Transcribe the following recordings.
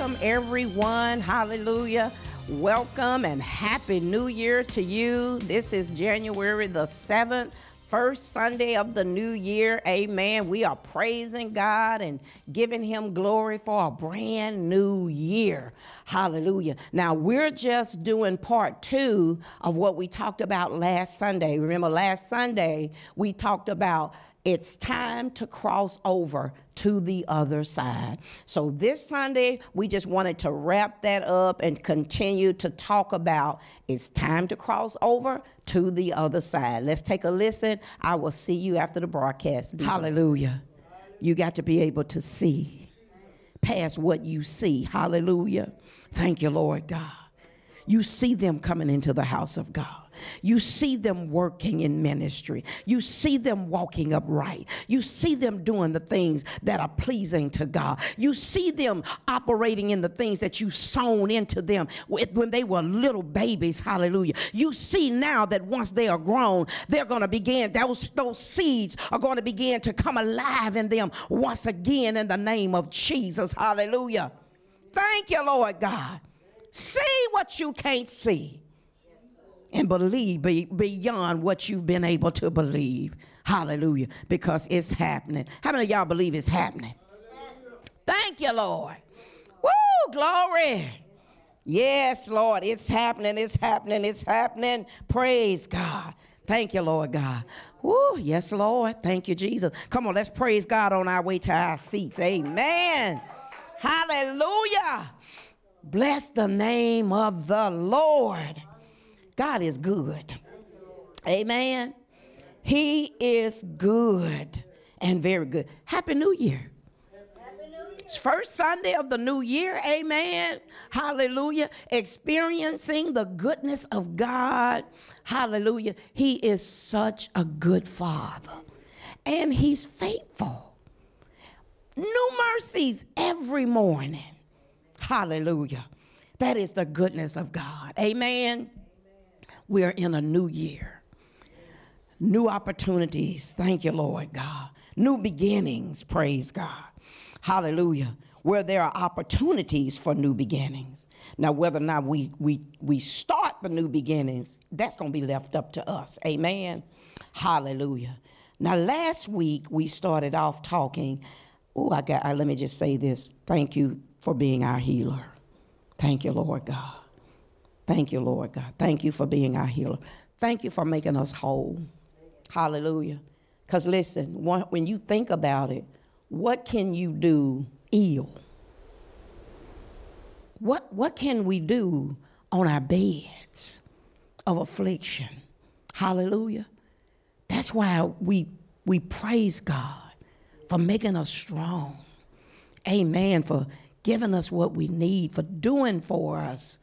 welcome everyone. Hallelujah. Welcome and happy new year to you. This is January the 7th, first Sunday of the new year. Amen. We are praising God and giving Him glory for a brand new year. Hallelujah. Now, we're just doing part two of what we talked about last Sunday. Remember, last Sunday we talked about it's time to cross over to the other side. So this Sunday, we just wanted to wrap that up and continue to talk about it's time to cross over to the other side. Let's take a listen. I will see you after the broadcast. Hallelujah. You got to be able to see past what you see. Hallelujah. Thank you, Lord God. You see them coming into the house of God. You see them working in ministry. You see them walking upright. You see them doing the things that are pleasing to God. You see them operating in the things that you sown into them when they were little babies. Hallelujah. You see now that once they are grown, they're going to begin, those, those seeds are going to begin to come alive in them once again in the name of Jesus. Hallelujah. Thank you, Lord God. See what you can't see and believe be, beyond what you've been able to believe. Hallelujah. Because it's happening. How many of y'all believe it's happening? Thank you, Lord. Woo, glory. Yes, Lord, it's happening, it's happening, it's happening. Praise God. Thank you, Lord God. Woo, yes, Lord. Thank you, Jesus. Come on, let's praise God on our way to our seats. Amen. Hallelujah. Bless the name of the Lord. God is good. Amen. He is good and very good. Happy New Year. First Sunday of the new year. Amen. Hallelujah. Experiencing the goodness of God. Hallelujah. He is such a good father. And he's faithful. New mercies every morning. Hallelujah. That is the goodness of God. Amen. We're in a new year. New opportunities. Thank you, Lord God. New beginnings. Praise God. Hallelujah. Where there are opportunities for new beginnings. Now, whether or not we, we, we start the new beginnings, that's going to be left up to us. Amen. Hallelujah. Now, last week we started off talking. Oh, I got, let me just say this. Thank you for being our healer. Thank you, Lord God. Thank you, Lord God. Thank you for being our healer. Thank you for making us whole. Hallelujah. Because listen, when you think about it, what can you do ill? What, what can we do on our beds of affliction? Hallelujah. That's why we, we praise God for making us strong. Amen. For giving us what we need, for doing for us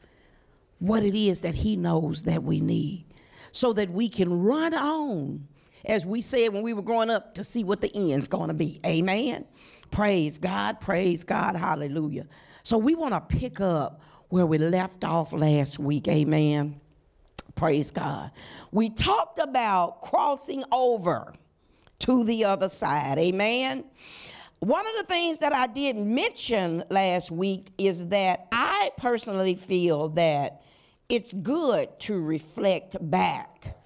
what it is that He knows that we need so that we can run on, as we said when we were growing up, to see what the end's going to be. Amen. Praise God, praise God, hallelujah. So we want to pick up where we left off last week. Amen. Praise God. We talked about crossing over to the other side. Amen. One of the things that I did mention last week is that I personally feel that it's good to reflect back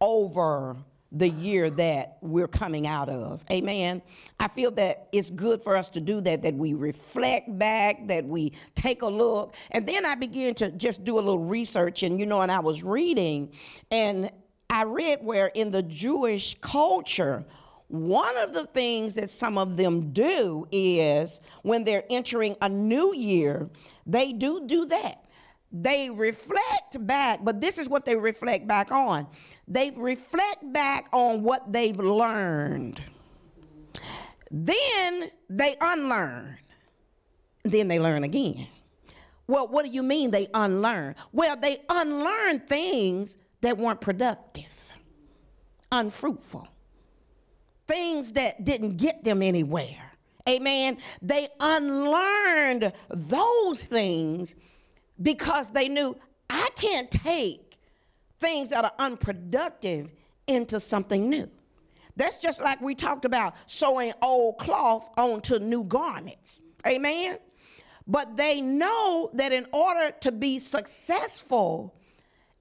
over the year that we're coming out of. Amen. I feel that it's good for us to do that, that we reflect back, that we take a look. And then I began to just do a little research, and you know, and I was reading, and I read where in the Jewish culture, one of the things that some of them do is when they're entering a new year, they do do that they reflect back, but this is what they reflect back on. They reflect back on what they've learned. Then they unlearn. Then they learn again. Well, what do you mean they unlearn? Well, they unlearn things that weren't productive, unfruitful, things that didn't get them anywhere. Amen. They unlearned those things because they knew I can't take things that are unproductive into something new. That's just like we talked about sewing old cloth onto new garments. Amen. But they know that in order to be successful,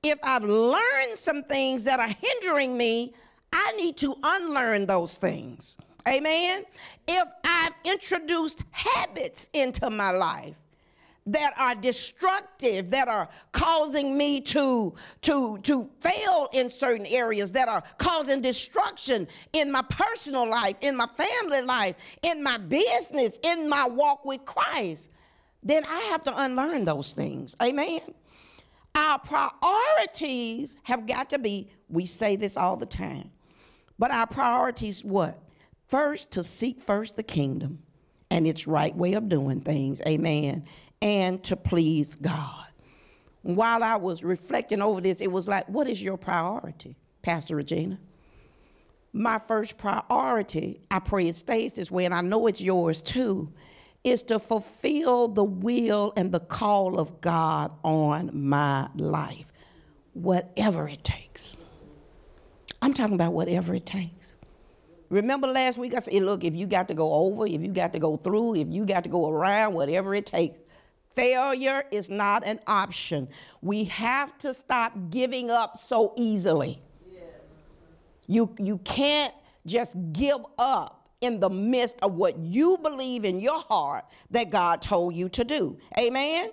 if I've learned some things that are hindering me, I need to unlearn those things. Amen. If I've introduced habits into my life that are destructive, that are causing me to, to, to fail in certain areas, that are causing destruction in my personal life, in my family life, in my business, in my walk with Christ, then I have to unlearn those things. Amen. Our priorities have got to be, we say this all the time, but our priorities what? First, to seek first the kingdom and its right way of doing things. Amen. And to please God. While I was reflecting over this, it was like, what is your priority, Pastor Regina? My first priority, I pray it stays this way, and I know it's yours too, is to fulfill the will and the call of God on my life, whatever it takes. I'm talking about whatever it takes. Remember last week I said, look, if you got to go over, if you got to go through, if you got to go around, whatever it takes, failure is not an option. We have to stop giving up so easily. Yeah. You, you can't just give up in the midst of what you believe in your heart that God told you to do. Amen?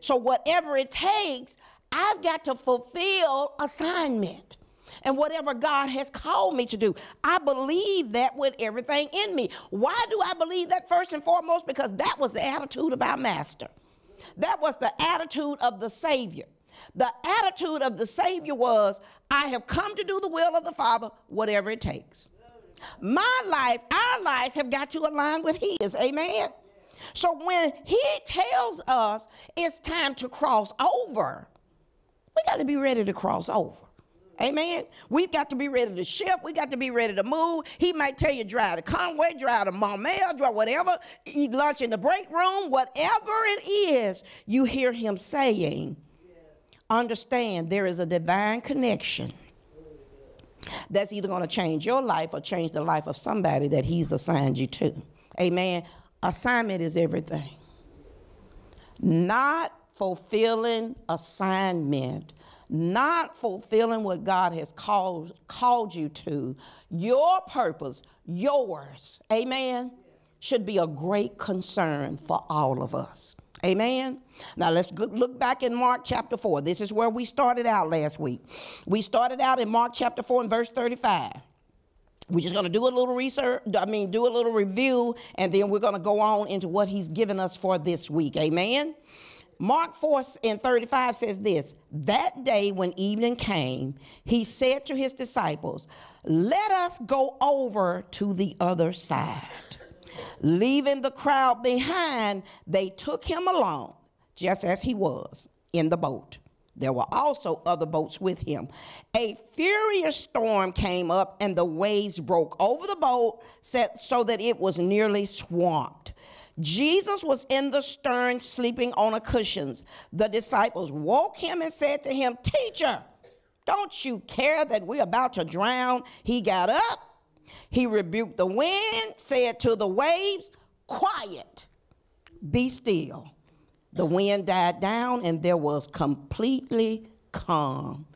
So, whatever it takes, I've got to fulfill assignment and whatever God has called me to do. I believe that with everything in me. Why do I believe that first and foremost? Because that was the attitude of our master. That was the attitude of the Savior. The attitude of the Savior was, I have come to do the will of the Father, whatever it takes. My life, our lives have got to align with His. Amen. So when He tells us it's time to cross over, we got to be ready to cross over. Amen. We've got to be ready to shift. We got to be ready to move. He might tell you drive to Conway, drive to Maumelle, drive whatever, eat lunch in the break room, whatever it is you hear him saying. Understand there is a divine connection that's either going to change your life or change the life of somebody that he's assigned you to. Amen. Assignment is everything. Not fulfilling assignment not fulfilling what God has called, called you to, your purpose, yours, amen, should be a great concern for all of us. Amen. Now let's look back in Mark chapter 4. This is where we started out last week. We started out in Mark chapter 4 and verse 35. We're just going to do a little research, I mean, do a little review, and then we're going to go on into what he's given us for this week. Amen. Mark 4 and 35 says this That day when evening came, he said to his disciples, Let us go over to the other side. Leaving the crowd behind, they took him along, just as he was, in the boat. There were also other boats with him. A furious storm came up, and the waves broke over the boat so that it was nearly swamped. Jesus was in the stern sleeping on a cushions. The disciples woke him and said to him, Teacher, don't you care that we're about to drown? He got up, he rebuked the wind, said to the waves, Quiet, be still. The wind died down, and there was completely calm.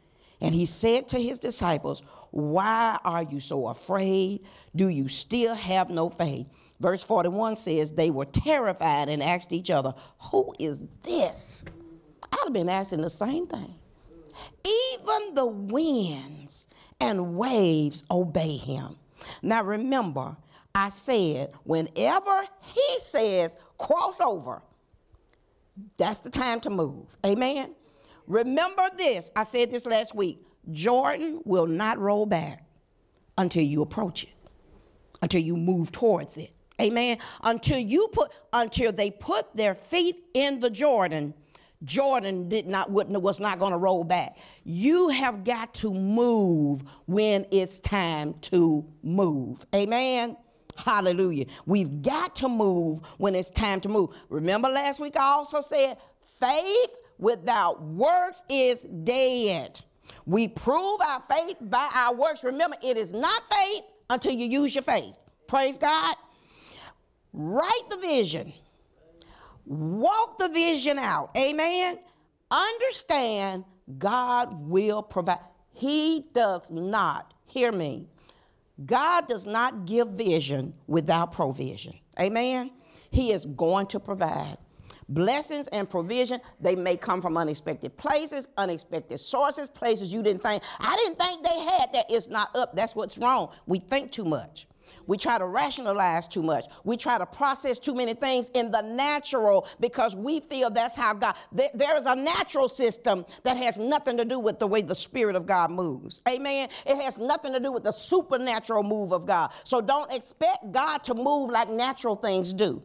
And he said to his disciples, Why are you so afraid? Do you still have no faith? Verse 41 says, They were terrified and asked each other, Who is this? I'd have been asking the same thing. Even the winds and waves obey him. Now remember, I said, whenever he says cross over, that's the time to move. Amen. Remember this. I said this last week. Jordan will not roll back until you approach it, until you move towards it. Amen. Until you put, until they put their feet in the Jordan, Jordan did not was not going to roll back. You have got to move when it's time to move. Amen. Hallelujah. We've got to move when it's time to move. Remember last week I also said faith without works is dead. We prove our faith by our works. Remember, it is not faith until you use your faith. Praise God. Write the vision. walk the vision out. Amen. Understand God will provide. He does not, hear me, God does not give vision without provision. Amen. He is going to provide. Blessings and provision, they may come from unexpected places, unexpected sources, places you didn't think. I didn't think they had that. It's not up. That's what's wrong. We think too much. We try to rationalize too much. We try to process too many things in the natural because we feel that's how God, there is a natural system that has nothing to do with the way the Spirit of God moves. Amen. It has nothing to do with the supernatural move of God. So don't expect God to move like natural things do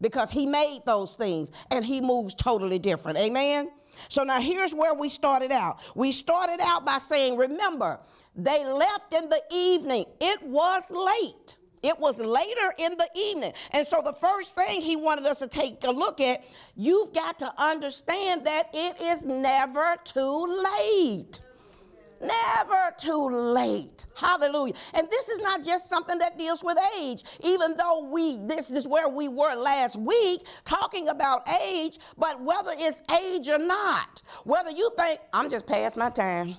because He made those things and He moves totally different. Amen. So now here's where we started out. We started out by saying, remember, they left in the evening. It was late. It was later in the evening. And so the first thing he wanted us to take a look at, you've got to understand that it is never too late. Never too late. Hallelujah. And this is not just something that deals with age. Even though we, this is where we were last week talking about age, but whether it's age or not, whether you think, I'm just past my time.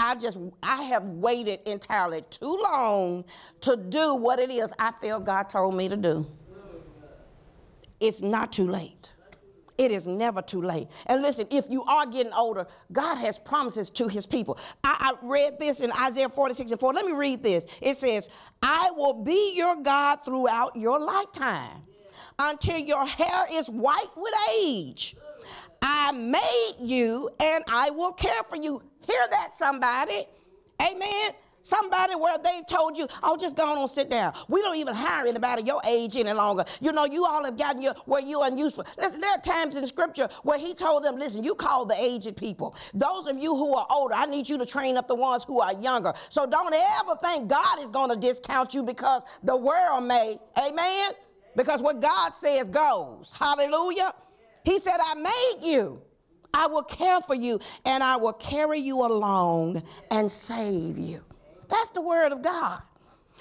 I just, I have waited entirely too long to do what it is I feel God told me to do. It's not too late. It is never too late. And listen, if you are getting older, God has promises to his people. I, I, read this in Isaiah 46 and 4. Let me read this. It says, I will be your God throughout your lifetime until your hair is white with age. I made you and I will care for you. Hear that, somebody. Amen. Somebody where they've told you, oh, just go on and sit down. We don't even hire anybody your age any longer. You know, you all have gotten your, where you're unuseful. Listen, there are times in scripture where he told them, listen, you call the aged people. Those of you who are older, I need you to train up the ones who are younger. So don't ever think God is going to discount you because the world may. Amen? Because what God says goes. Hallelujah. He said, I made you. I will care for you and I will carry you along and save you. That's the word of God.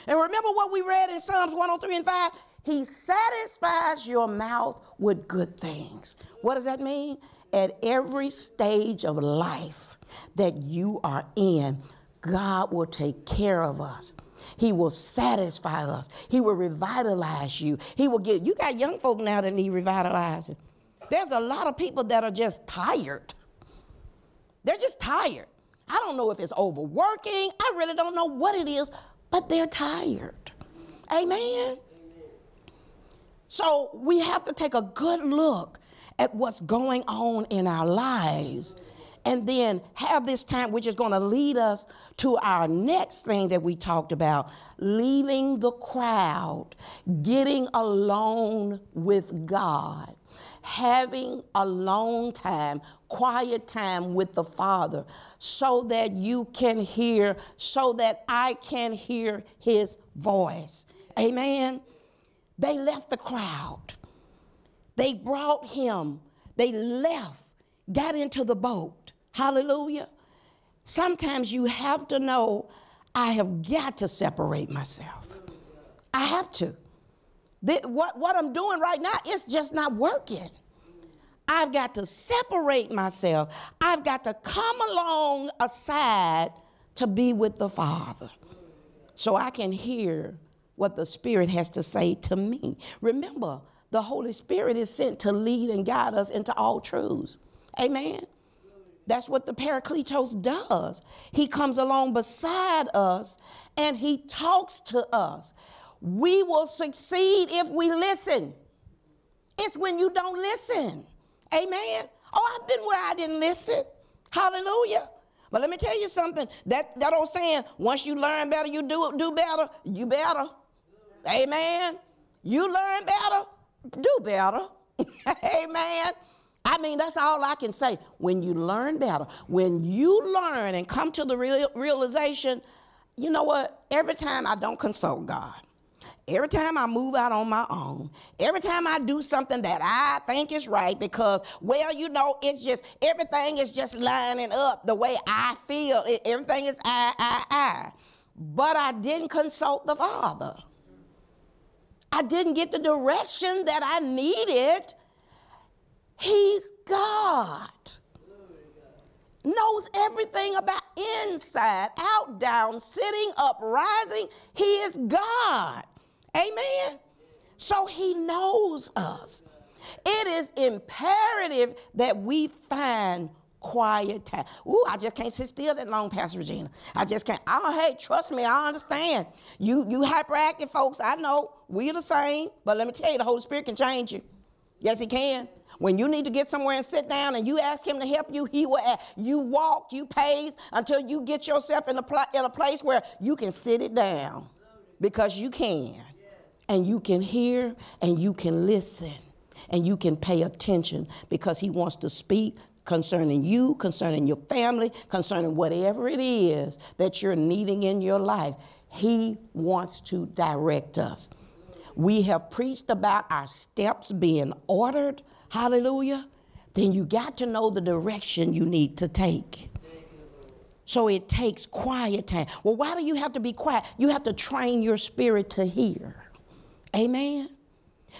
And remember what we read in Psalms 103 and 5? He satisfies your mouth with good things. What does that mean? At every stage of life that you are in, God will take care of us. He will satisfy us. He will revitalize you. He will give. You got young folk now that need revitalizing. There's a lot of people that are just tired. They're just tired. I don't know if it's overworking. I really don't know what it is, but they're tired. Amen. So we have to take a good look at what's going on in our lives and then have this time, which is going to lead us to our next thing that we talked about leaving the crowd, getting alone with God having alone time, quiet time with the Father, so that you can hear, so that I can hear His voice. Amen. They left the crowd. They brought him. They left, got into the boat. Hallelujah. Sometimes you have to know I have got to separate myself. I have to what, what I'm doing right now, it's just not working. I've got to separate myself. I've got to come along aside to be with the Father so I can hear what the Spirit has to say to me. Remember, the Holy Spirit is sent to lead and guide us into all truths. Amen. That's what the Paracletos does. He comes along beside us and he talks to us. We will succeed if we listen. It's when you don't listen. Amen. Oh, I've been where I didn't listen. Hallelujah. But let me tell you something. That that old saying, once you learn better, you do do better. You better. Amen. You learn better, do better. Amen. I mean, that's all I can say. When you learn better, when you learn and come to the real, realization, you know what? Every time I don't consult God, Every time I move out on my own, every time I do something that I think is right, because, well, you know, it's just, everything is just lining up the way I feel. It, everything is I, I, I. But I didn't consult the Father. I didn't get the direction that I needed. He's God. Knows everything about inside, out, down, sitting up, rising. He is God. Amen. So he knows us. It is imperative that we find quiet time. Ooh, I just can't sit still that long, Pastor Regina. I just can't. Oh, hey, trust me, I understand. You you hyperactive folks, I know. We're the same, but let me tell you, the Holy Spirit can change you. Yes, he can. When you need to get somewhere and sit down and you ask him to help you, he will. Ask. You walk, you pace until you get yourself in a, pl- in a place where you can sit it down because you can. And you can hear and you can listen and you can pay attention because he wants to speak concerning you, concerning your family, concerning whatever it is that you're needing in your life. He wants to direct us. We have preached about our steps being ordered. Hallelujah. Then you got to know the direction you need to take. So it takes quiet time. Well, why do you have to be quiet? You have to train your spirit to hear. Amen.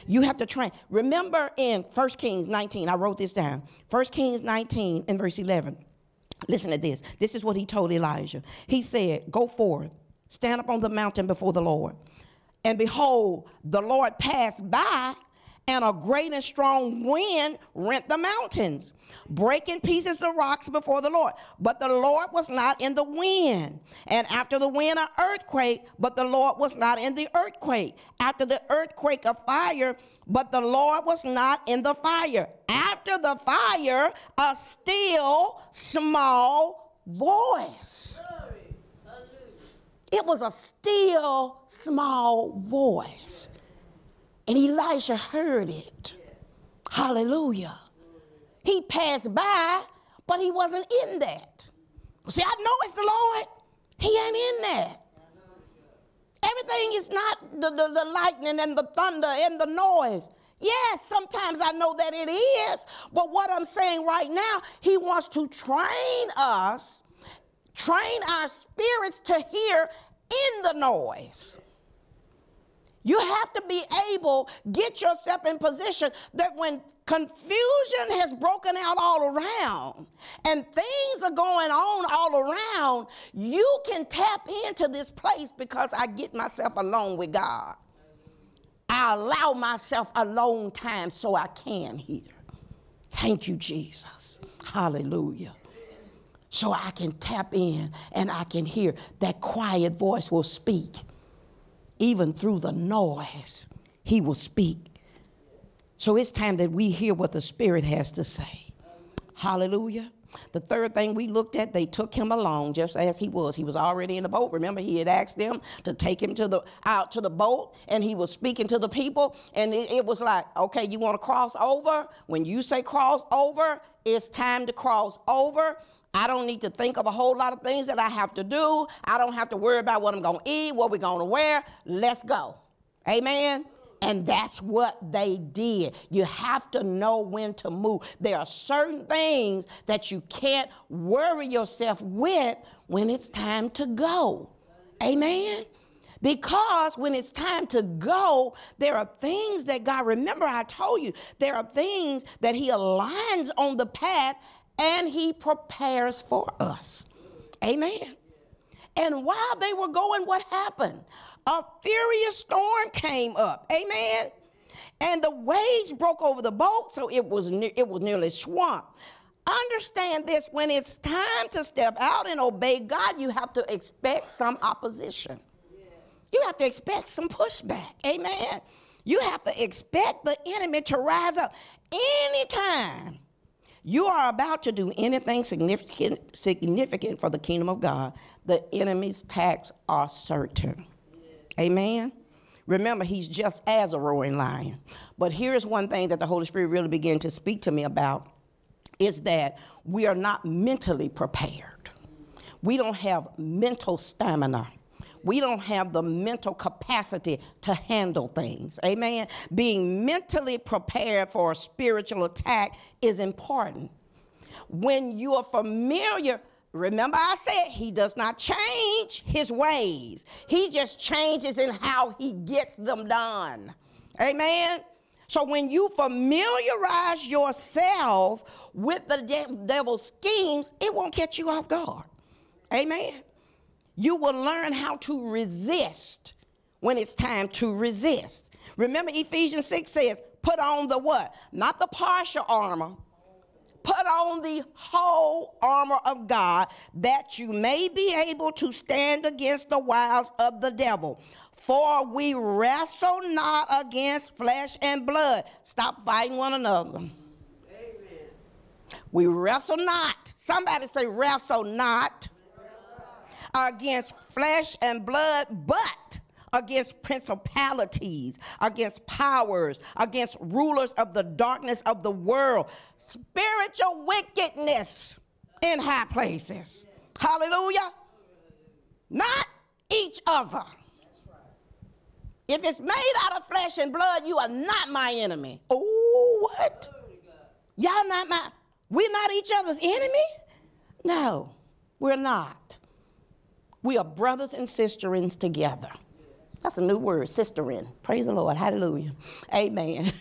You have to train. Remember in 1 Kings 19, I wrote this down. 1 Kings 19 and verse 11. Listen to this. This is what he told Elijah. He said, Go forth, stand up on the mountain before the Lord. And behold, the Lord passed by, and a great and strong wind rent the mountains break in pieces the rocks before the Lord. But the Lord was not in the wind. And after the wind, an earthquake, but the Lord was not in the earthquake. After the earthquake, a fire, but the Lord was not in the fire. After the fire, a still small voice. It was a still small voice. And Elisha heard it. Hallelujah. He passed by, but he wasn't in that. See, I know it's the Lord. He ain't in that. Everything is not the, the, the lightning and the thunder and the noise. Yes, sometimes I know that it is, but what I'm saying right now, he wants to train us, train our spirits to hear in the noise. You have to be able, get yourself in position that when Confusion has broken out all around, and things are going on all around. You can tap into this place because I get myself alone with God. I allow myself alone time so I can hear. Thank you, Jesus. Hallelujah. So I can tap in and I can hear that quiet voice will speak. Even through the noise, he will speak. So it's time that we hear what the Spirit has to say. Hallelujah. The third thing we looked at, they took him along just as he was. He was already in the boat. Remember, he had asked them to take him to the out to the boat, and he was speaking to the people. And it, it was like, okay, you want to cross over? When you say cross over, it's time to cross over. I don't need to think of a whole lot of things that I have to do. I don't have to worry about what I'm going to eat, what we're going to wear. Let's go. Amen. And that's what they did. You have to know when to move. There are certain things that you can't worry yourself with when it's time to go. Amen. Because when it's time to go, there are things that God, remember, I told you, there are things that He aligns on the path and He prepares for us. Amen. And while they were going, what happened? a furious storm came up. Amen. And the waves broke over the boat, so it was it was nearly swamped. Understand this: when it's time to step out and obey God, you have to expect some opposition. You have to expect some pushback. Amen. You have to expect the enemy to rise up anytime you are about to do anything significant significant for the kingdom of God. The enemy's attacks are certain. Amen. Remember, he's just as a roaring lion. But here's one thing that the Holy Spirit really began to speak to me about is that we are not mentally prepared. We don't have mental stamina. We don't have the mental capacity to handle things. Amen. Being mentally prepared for a spiritual attack is important. When you are familiar Remember, I said he does not change his ways, he just changes in how he gets them done. Amen. So when you familiarize yourself with the de- devil's schemes, it won't catch you off guard. Amen. You will learn how to resist when it's time to resist. Remember Ephesians 6 says, put on the what? Not the partial armor. Put on the whole armor of God that you may be able to stand against the wiles of the devil. For we wrestle not against flesh and blood. Stop fighting one another. Amen. We wrestle not. Somebody say, wrestle not against flesh and blood, but against principalities, against powers, against rulers of the darkness of the world, spiritual wickedness in high places. Hallelujah. Not each other. If it's made out of flesh and blood, you are not my enemy. Oh, what? Y'all not my, we're not each other's enemy? No, we're not. We are brothers and sisterins together. That's a new word, sisterin. Praise the Lord. Hallelujah. Amen.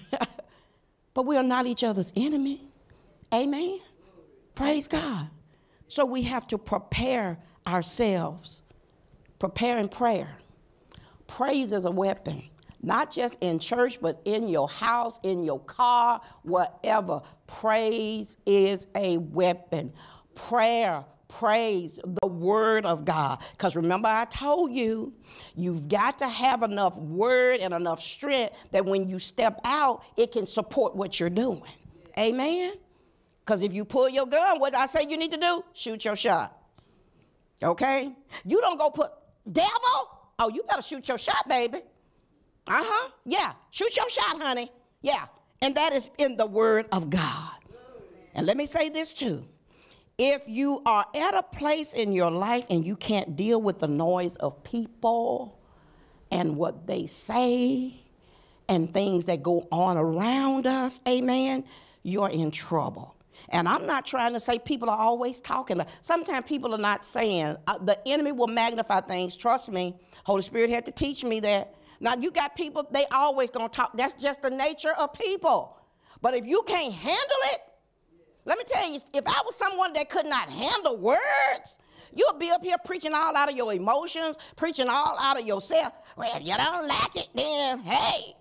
but we are not each other's enemy. Amen. Praise God. So we have to prepare ourselves, prepare in prayer. Praise is a weapon, not just in church, but in your house, in your car, whatever. Praise is a weapon. Prayer praise the word of God. Because remember, I told you, you've got to have enough word and enough strength that when you step out, it can support what you're doing. Amen? Because if you pull your gun, what I say you need to do? Shoot your shot. Okay? You don't go put, devil? Oh, you better shoot your shot, baby. Uh huh. Yeah. Shoot your shot, honey. Yeah. And that is in the word of God. And let me say this too if you are at a place in your life and you can't deal with the noise of people and what they say and things that go on around us, amen, you're in trouble. And I'm not trying to say people are always talking. Sometimes people are not saying. Uh, the enemy will magnify things. Trust me. Holy Spirit had to teach me that. Now you got people, they always gonna talk. That's just the nature of people. But if you can't handle it, let me tell you, if I was someone that could not handle words, you'll be up here preaching all out of your emotions, preaching all out of yourself. Well, if you don't like it, then hey,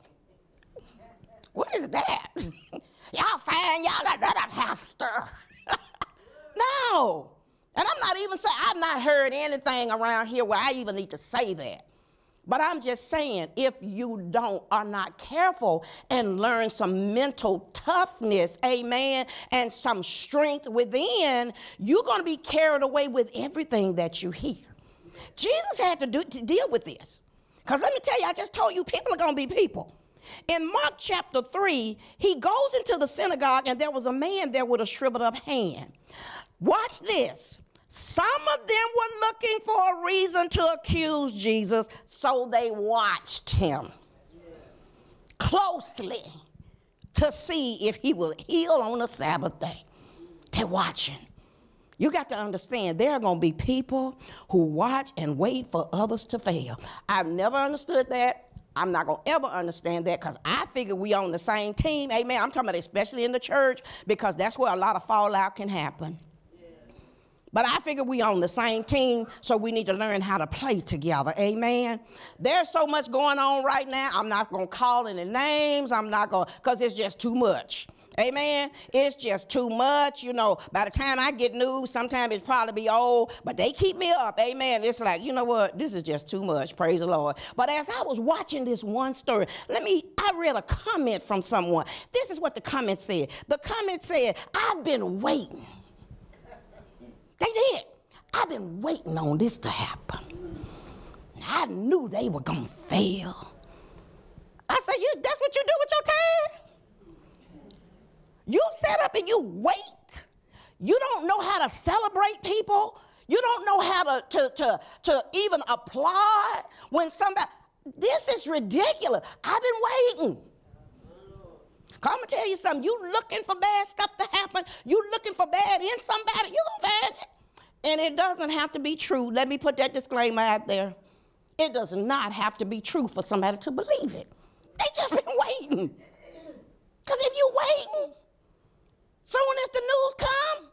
what is that? y'all find y'all another pastor. no. And I'm not even saying, I've not heard anything around here where I even need to say that. But I'm just saying, if you don't are not careful and learn some mental toughness, amen, and some strength within, you're going to be carried away with everything that you hear. Jesus had to, do, to deal with this. Because let me tell you, I just told you, people are going to be people. In Mark chapter 3, he goes into the synagogue, and there was a man there with a shriveled up hand. Watch this. Some of them were looking for a reason to accuse Jesus, so they watched him closely to see if he will heal on the Sabbath day. They're watching. You got to understand there are going to be people who watch and wait for others to fail. I've never understood that. I'm not going to ever understand that because I figure we on the same team. Amen. I'm talking about especially in the church because that's where a lot of fallout can happen. But I figure we on the same team, so we need to learn how to play together. Amen. There's so much going on right now. I'm not gonna call any names. I'm not gonna, cause it's just too much. Amen. It's just too much. You know, by the time I get news, sometimes it's probably be old, but they keep me up. Amen. It's like, you know what? This is just too much. Praise the Lord. But as I was watching this one story, let me, I read a comment from someone. This is what the comment said. The comment said, I've been waiting they did. I've been waiting on this to happen. I knew they were gonna fail. I said, you that's what you do with your time? You set up and you wait. You don't know how to celebrate people. You don't know how to, to, to, to even applaud when somebody this is ridiculous. I've been waiting. Come and tell you something. You looking for bad stuff to happen. You looking for bad in somebody. You gonna find it. And it doesn't have to be true. Let me put that disclaimer out there. It does not have to be true for somebody to believe it. They just been waiting. Because if you waiting, soon as the news come,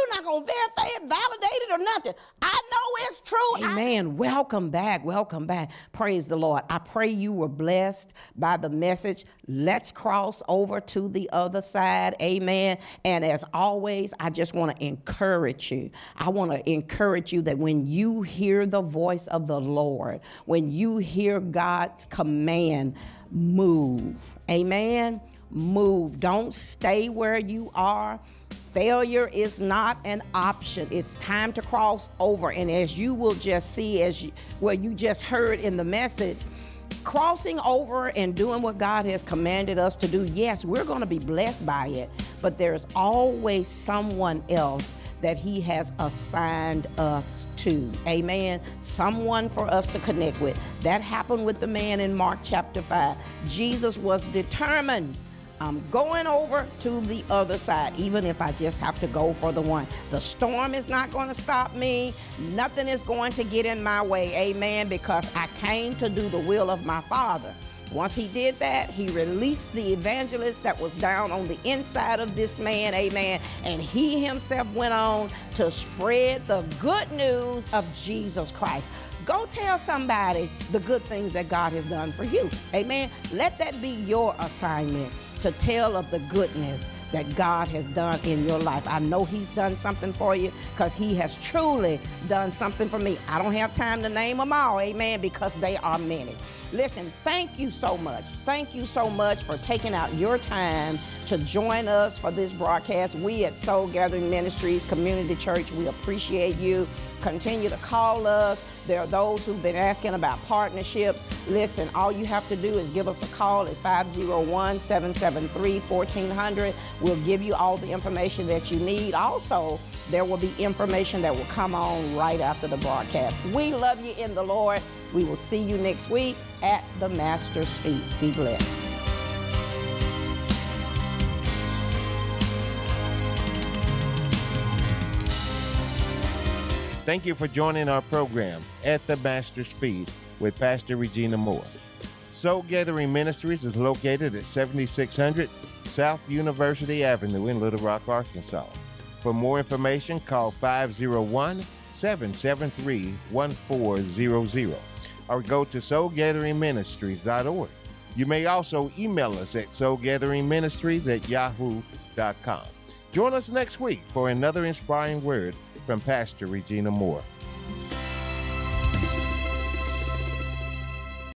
you're not to verify it, validate it, or nothing. I know it's true. Amen. I- welcome back. Welcome back. Praise the Lord. I pray you were blessed by the message. Let's cross over to the other side. Amen. And as always, I just want to encourage you. I want to encourage you that when you hear the voice of the Lord, when you hear God's command, move. Amen. Move. Don't stay where you are. Failure is not an option. It's time to cross over. And as you will just see, as you, well, you just heard in the message, crossing over and doing what God has commanded us to do, yes, we're going to be blessed by it, but there's always someone else that He has assigned us to. Amen. Someone for us to connect with. That happened with the man in Mark chapter 5. Jesus was determined I'm going over to the other side, even if I just have to go for the one. The storm is not going to stop me. Nothing is going to get in my way. Amen. Because I came to do the will of my Father. Once he did that, he released the evangelist that was down on the inside of this man, amen. And he himself went on to spread the good news of Jesus Christ. Go tell somebody the good things that God has done for you, amen. Let that be your assignment to tell of the goodness that God has done in your life. I know He's done something for you because He has truly done something for me. I don't have time to name them all, amen, because they are many. Listen, thank you so much. Thank you so much for taking out your time to join us for this broadcast. We at Soul Gathering Ministries Community Church, we appreciate you. Continue to call us. There are those who've been asking about partnerships. Listen, all you have to do is give us a call at 501 773 1400. We'll give you all the information that you need. Also, there will be information that will come on right after the broadcast. We love you in the Lord. We will see you next week at the Master's feet. Be blessed. Thank you for joining our program at the Master's Feet with Pastor Regina Moore. Soul Gathering Ministries is located at 7600 South University Avenue in Little Rock, Arkansas. For more information, call 501 773 1400 or go to soulgatheringministries.org. You may also email us at soulgatheringministries at yahoo.com. Join us next week for another inspiring word from Pastor Regina Moore.